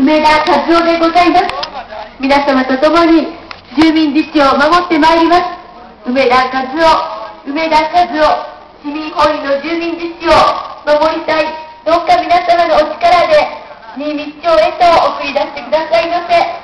梅田和夫でございます。皆様と共に住民自治を守ってまいります。梅田和夫、梅田和夫、市民本位の住民自治を守りたい。どうか皆様のお力で、新道町へと送り出してくださいませ。